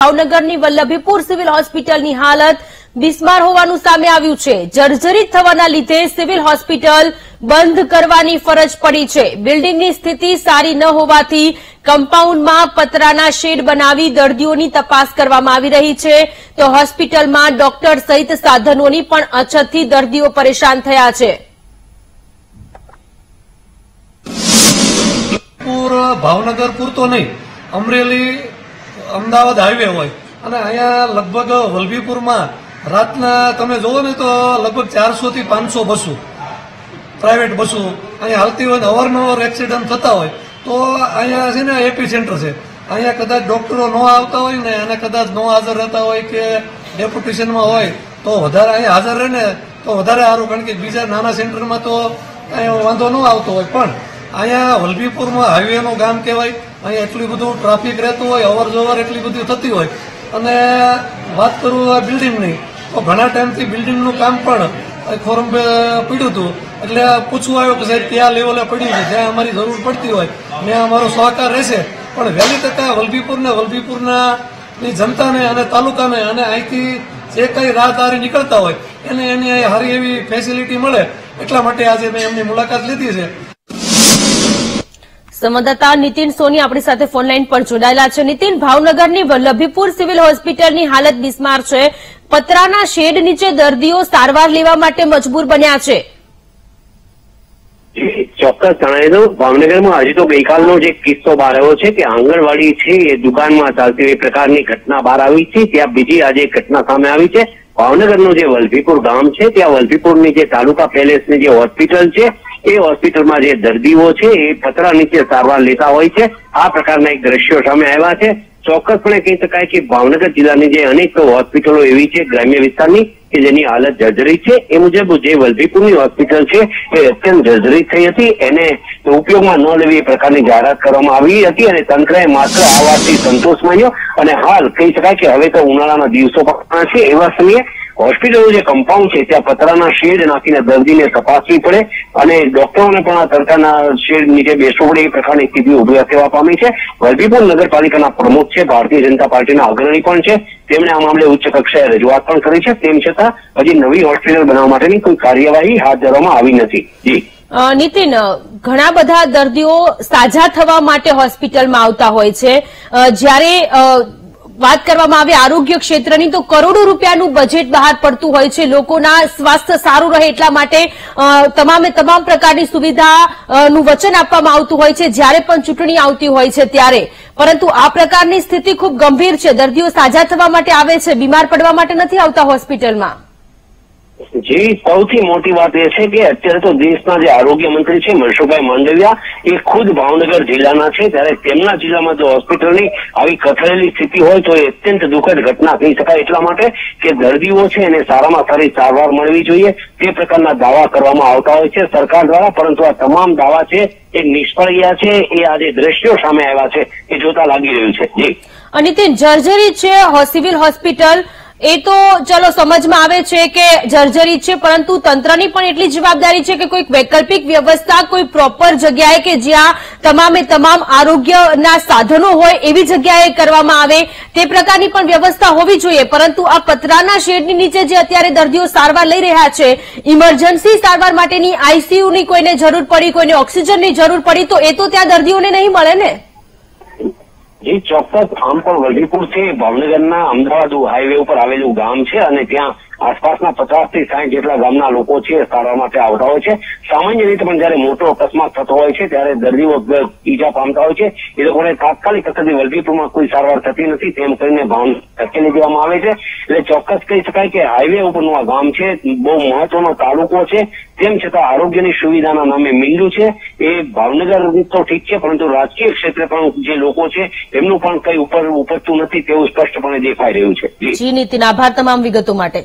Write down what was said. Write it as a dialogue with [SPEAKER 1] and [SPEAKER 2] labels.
[SPEAKER 1] ભાવનગરની વલ્લભીપુર સિવિલ હોસ્પિટલની હાલત બિસ્માર હોવાનું સામે આવ્યું છે. જર્જરિત થવાના લીધે સિવિલ હોસ્પિટલ બંધ કરવાની ફરજ પડી છે. બિલ્ડિંગની સ્થિતિ સારી ન હોવાથી કમ્પાઉન્ડમાં પતરાના શેડ બનાવી દર્દીઓની તપાસ કરવામાં આવી રહી છે. તો હોસ્પિટલમાં ડોક્ટર સહિત સાધનોની પણ અછતથી દર્દીઓ પરેશાન થયા છે.
[SPEAKER 2] અમરેલી અમદાવાદ હાઈવે હોય. અને અહીંયા લગભગ વલભીપુરમાં રાતના તમે જુઓ ને તો લગભગ ચારસો થી પાંચસો બસો પ્રાઇવેટ બસો અહીંયા હાલતી હોય ને અવારનવાર એક્સિડન્ટ થતા હોય. તો અહીંયા છે ને એપી સેન્ટર છે. અહીંયા કદાચ ડોક્ટરો ન આવતા હોય ને અને કદાચ ન હાજર રહેતા હોય કે ડેપ્યુટેશનમાં હોય, તો વધારે અહીંયા હાજર રહે ને તો વધારે સારું. કારણ કે બીજા નાના સેન્ટરમાં તો અહીંયા વાંધો ન આવતો હોય. પણ અહીંયા વલભીપુરમાં હાઈવેનું ગામ કહેવાય. અહીંયા એટલું બધું ટ્રાફિક રહેતું હોય અવર જવર એટલી બધી થતી હોય. અને વાત કરું આ બિલ્ડિંગની, તો ઘણા ટાઈમથી બિલ્ડિંગનું કામ પણ ખોરમ પડ્યું હતું. એટલે પૂછવું આવ્યું કે સાહેબ, કયા લેવલે પડ્યું છે? જ્યાં અમારી જરૂર પડતી હોય, ત્યાં અમારો સહકાર રહેશે. પણ વહેલી તકે વલભીપુરને વલભીપુરના જનતાને અને તાલુકાને અને અહીંથી જે કંઈ રાહદારી નીકળતા હોય, એને એની સારી એવી ફેસિલિટી મળે. એટલા માટે આજે મેં એમની મુલાકાત લીધી છે.
[SPEAKER 1] સંવાદદાતા નીતિન સોની આપણી સાથે ફોનલાઈન પર જોડાયેલા છે. નીતિન, ભાવનગરની વલ્લભીપુર સિવિલ હોસ્પિટલની હાલત બિસ્માર છે. પતરાના શેડ નીચે દર્દીઓ સારવાર લેવા માટે મજબૂર બન્યા છે.
[SPEAKER 3] ચોક્કસ જણાવી દઉં. ભાવનગરમાં હજી તો ગઈકાલનો જે કિસ્સો બહાર આવ્યો છે કે આંગણવાડી છે એ દુકાનમાં ચાલતી એ પ્રકારની ઘટના બહાર આવી છે. ત્યાં બીજી આજે ઘટના સામે આવી છે. ભાવનગરનું જે વલભીપુર ગામ છે, ત્યાં વલભીપુરની જે તાલુકા પેલેસની જે હોસ્પિટલ છે, એ હોસ્પિટલમાં જે દર્દીઓ છે, એ પતરા નીચે સારવાર લેતા હોય છે. આ પ્રકારના એક દ્રશ્યો સામે આવ્યા છે. ચોક્કસપણે કહી શકાય કે ભાવનગર જિલ્લાની જે અનેક હોસ્પિટલો એવી છે, ગ્રામ્ય વિસ્તારની, કે જેની હાલત જર્જરી છે. એ મુજબ જે વલભીપુરની હોસ્પિટલ છે, એ અત્યંત જર્જરી થઈ હતી. એને ઉપયોગમાં ન લેવી એ પ્રકારની જાહેરાત કરવામાં આવી હતી અને તંત્રએ માત્ર આ વાતથી સંતોષ માન્યો. અને હાલ કહી શકાય કે હવે તો ઉનાળાના દિવસો પણ છે. એવા સમયે હોસ્પિટલનું જે કમ્પાઉન્ડ છે, ત્યાં પતરાના શેડ નાખીને દર્દીને તપાસવી પડે અને ડોક્ટરોને પણ આ તડકાના શેડ નીચે બેસવું પડે એ પ્રકારની સ્થિતિ ઊભી થવા પામી છે. વલભીપુર નગરપાલિકાના પ્રમુખ છે, ભારતીય જનતા પાર્ટીના અગ્રણી પણ છે. તેમણે આ મામલે ઉચ્ચ કક્ષાએ રજૂઆત પણ કરી છે. તેમ છતાં હજી નવી હોસ્પિટલ બનાવવા માટેની કોઈ કાર્યવાહી હાથ ધરવામાં આવી નથી. જી.
[SPEAKER 1] નીતિન, ઘણા બધા દર્દીઓ સાજા થવા માટે હોસ્પિટલમાં આવતા હોય છે. જ્યારે વાત કરવામાં આવે, આરોગ્ય ક્ષેત્રની, તો કરોડો રૂપિયાનું બજેટ બહાર પડતું હોય છે. લોકોના સ્વાસ્થ્ય સારું રહે એટલા માટે તમામે તમામ પ્રકારની સુવિધાનું વચન આપવામાં આવતું હોય છે. જ્યારે પણ ચૂંટણી આવતી હોય છે ત્યારે. પરંતુ આ પ્રકારની સ્થિતિ ખૂબ ગંભીર છે. દર્દીઓ સાજા થવા માટે આવે છે, બીમાર પડવા માટે નથી આવતા હોસ્પિટલમાં.
[SPEAKER 3] જે સૌથી મોટી વાત એ છે કે અત્યારે તો દેશના જે આરોગ્ય મંત્રી છે, મનસુખભાઈ માંડવિયા, એ ખુદ ભાવનગર જિલ્લાના છે. ત્યારે તેમના જિલ્લામાં જો હોસ્પિટલની આવી કથળેલી સ્થિતિ હોય તો એ અત્યંત દુઃખદ ઘટના કહી શકાય એટલા માટે કે દર્દીઓ છે એને સારામાં સારી સારવાર મળવી જોઈએ. તે પ્રકારના દાવા કરવામાં આવતા હોય છે સરકાર દ્વારા, પરંતુ આ તમામ દાવા છે એ નિષ્ફળ ગયા છે. એ આજે દ્રશ્યો સામે આવ્યા છે. એ જોતા લાગી રહ્યું છે. જી.
[SPEAKER 1] તે જર્જરી છે, સિવિલ હોસ્પિટલ એ તો ચલો સમજમાં આવે છે કે જર્જરિત છે, પરંતુ તંત્રની પણ એટલી જવાબદારી છે કે કોઈક વૈકલ્પિક વ્યવસ્થા, કોઈ પ્રોપર જગ્યાએ કે જ્યાં તમામે તમામ આરોગ્યના સાધનો હોય એવી જગ્યાએ કરવામાં આવે, તે પ્રકારની પણ વ્યવસ્થા હોવી જોઈએ. પરંતુ આ પતરાના શેડની નીચે જે અત્યારે દર્દીઓ સારવાર લઈ રહ્યા છે, ઇમરજન્સી સારવાર માટેની આઈસીયુની કોઈને જરૂર પડી, કોઈને ઓક્સિજનની જરૂર પડી, તો એ તો ત્યાં દર્દીઓને નહીં મળે ને?
[SPEAKER 3] જી ચોક્કસ આમ પણ વલભીપુર છે ભાવનગરના અમદાવાદ હાઈવે ઉપર આવેલું ગામ છે અને ત્યાં આસપાસના પચાસથી સાઠ જેટલા ગામના લોકો છે સારવાર માટે આવતા હોય છે. સામાન્ય રીતે પણ જયારે મોટો અકસ્માત થતો હોય છે, ત્યારે દર્દીઓ ઈજા પામતા હોય છે. એ લોકોને તાત્કાલિક અસરથી વલભીપુરમાં કોઈ સારવાર થતી નથી, તેમ કરીને ભાવ ધકેલી દેવામાં આવે છે. એટલે ચોક્કસ કહી શકાય કે હાઈવે ઉપરનું આ ગામ છે, બહુ મહત્વનો તાલુકો છે. તેમ છતાં આરોગ્યની સુવિધાના નામે મીંડું છે. એ ભાવનગર તો ઠીક છે, પરંતુ રાજકીય ક્ષેત્રે પણ જે લોકો છે, એમનું પણ કઈ ઉપર ઉપજતું નથી તેવું સ્પષ્ટપણે દેખાઈ રહ્યું છે. જી,
[SPEAKER 1] નીતિન, આભાર તમામ વિગતો માટે.